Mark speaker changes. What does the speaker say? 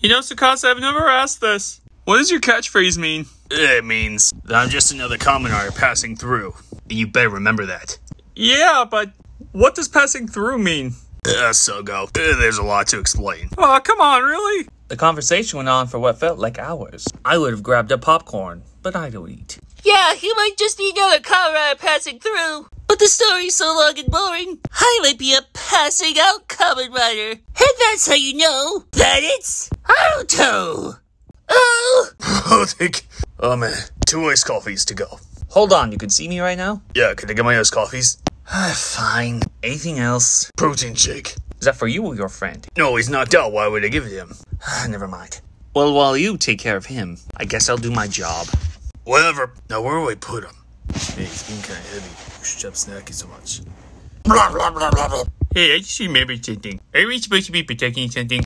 Speaker 1: You know, Tsukasa, I've never asked this. What does your catchphrase mean?
Speaker 2: It means that I'm just another commoner passing through. You better remember that.
Speaker 1: Yeah, but what does passing through mean?
Speaker 2: Uh, so go. Uh, there's a lot to explain.
Speaker 1: Oh, come on, really?
Speaker 3: The conversation went on for what felt like hours. I would have grabbed a popcorn, but I don't eat.
Speaker 4: Yeah, he might just be another comrade passing through. But the story's so long and boring, I might be a passing out Kamen Rider. And that's how you know that it's Naruto. Oh!
Speaker 2: Oh, thank Oh man, two iced coffees to go.
Speaker 3: Hold on, you can see me right now?
Speaker 2: Yeah, can I get my iced coffees?
Speaker 3: Ah, fine. Anything else?
Speaker 2: Protein shake.
Speaker 3: Is that for you or your friend?
Speaker 2: No, he's knocked out. Why would I give it to him?
Speaker 3: Ah, never mind. Well, while you take care of him, I guess I'll do my job.
Speaker 2: Whatever. Now, where do I put him? Hey, he's being kind of heavy. We should stop snacking so much. Blah, blah, blah, blah, blah.
Speaker 1: Hey, I just remembered something. Are we supposed to be protecting something?